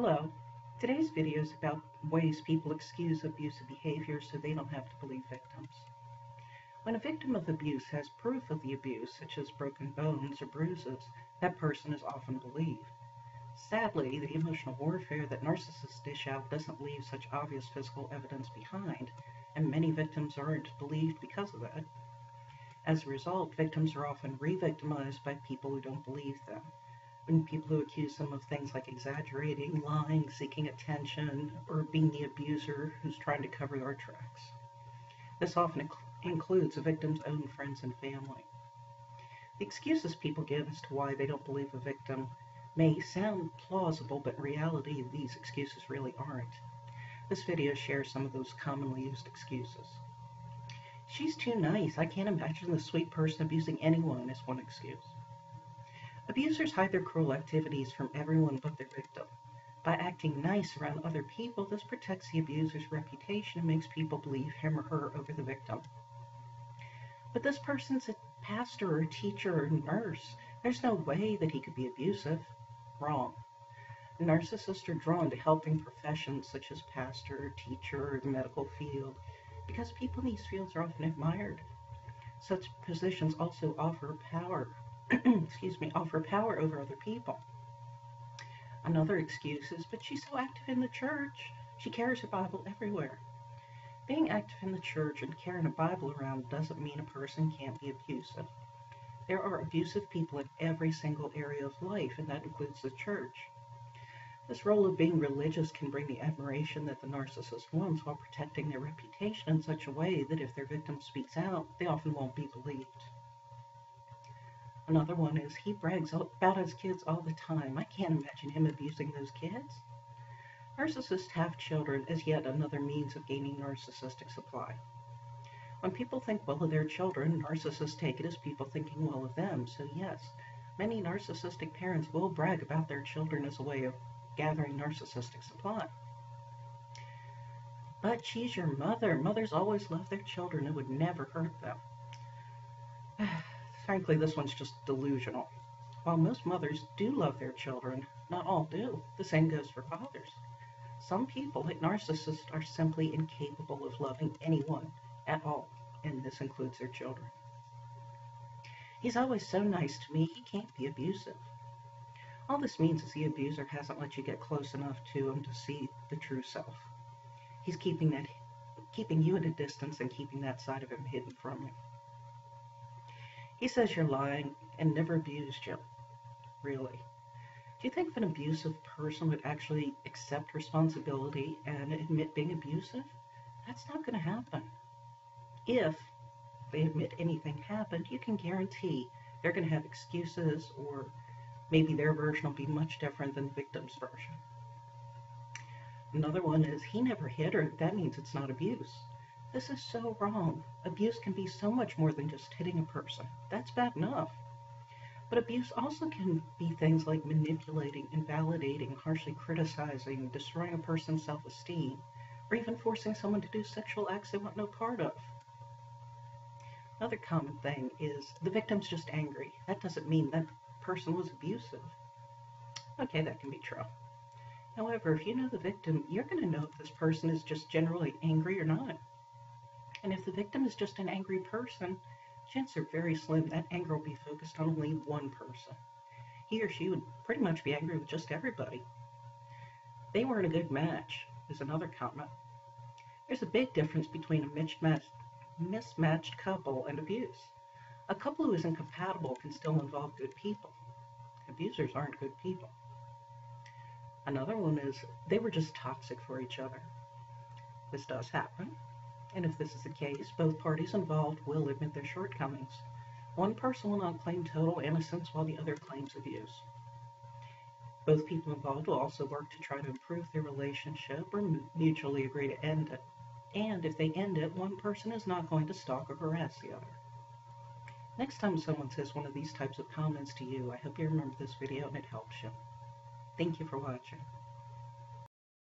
Hello. Today's video is about ways people excuse abusive behavior so they don't have to believe victims. When a victim of abuse has proof of the abuse, such as broken bones or bruises, that person is often believed. Sadly, the emotional warfare that narcissists dish out doesn't leave such obvious physical evidence behind, and many victims aren't believed because of that. As a result, victims are often re-victimized by people who don't believe them and people who accuse them of things like exaggerating, lying, seeking attention, or being the abuser who's trying to cover their tracks. This often inc includes a victim's own friends and family. The excuses people give as to why they don't believe a victim may sound plausible, but in reality, these excuses really aren't. This video shares some of those commonly used excuses. She's too nice. I can't imagine the sweet person abusing anyone is one excuse. Abusers hide their cruel activities from everyone but their victim. By acting nice around other people, this protects the abuser's reputation and makes people believe him or her over the victim. But this person's a pastor or a teacher or nurse. There's no way that he could be abusive. Wrong. Narcissists are drawn to helping professions such as pastor, teacher, or the medical field because people in these fields are often admired. Such positions also offer power excuse me, offer power over other people. Another excuse is, but she's so active in the church. She carries her Bible everywhere. Being active in the church and carrying a Bible around doesn't mean a person can't be abusive. There are abusive people in every single area of life, and that includes the church. This role of being religious can bring the admiration that the narcissist wants while protecting their reputation in such a way that if their victim speaks out, they often won't be believed. Another one is he brags about his kids all the time. I can't imagine him abusing those kids. Narcissists have children as yet another means of gaining narcissistic supply. When people think well of their children, narcissists take it as people thinking well of them. So yes, many narcissistic parents will brag about their children as a way of gathering narcissistic supply. But she's your mother. Mothers always love their children and would never hurt them. Frankly, this one's just delusional. While most mothers do love their children, not all do. The same goes for fathers. Some people, like narcissists, are simply incapable of loving anyone at all, and this includes their children. He's always so nice to me, he can't be abusive. All this means is the abuser hasn't let you get close enough to him to see the true self. He's keeping that keeping you at a distance and keeping that side of him hidden from you. He says you're lying and never abused you. Really? Do you think an abusive person would actually accept responsibility and admit being abusive? That's not going to happen. If they admit anything happened, you can guarantee they're going to have excuses or maybe their version will be much different than the victim's version. Another one is he never hit her. That means it's not abuse. This is so wrong. Abuse can be so much more than just hitting a person. That's bad enough. But abuse also can be things like manipulating, invalidating, harshly criticizing, destroying a person's self esteem, or even forcing someone to do sexual acts they want no part of. Another common thing is the victim's just angry. That doesn't mean that person was abusive. Okay, that can be true. However, if you know the victim, you're going to know if this person is just generally angry or not. And if the victim is just an angry person, chances are very slim that anger will be focused on only one person. He or she would pretty much be angry with just everybody. They weren't a good match, is another comment. There's a big difference between a mismatched, mismatched couple and abuse. A couple who is incompatible can still involve good people. Abusers aren't good people. Another one is they were just toxic for each other. This does happen and if this is the case, both parties involved will admit their shortcomings. One person will not claim total innocence while the other claims abuse. Both people involved will also work to try to improve their relationship or mutually agree to end it. And if they end it, one person is not going to stalk or harass the other. Next time someone says one of these types of comments to you, I hope you remember this video and it helps you. Thank you for watching.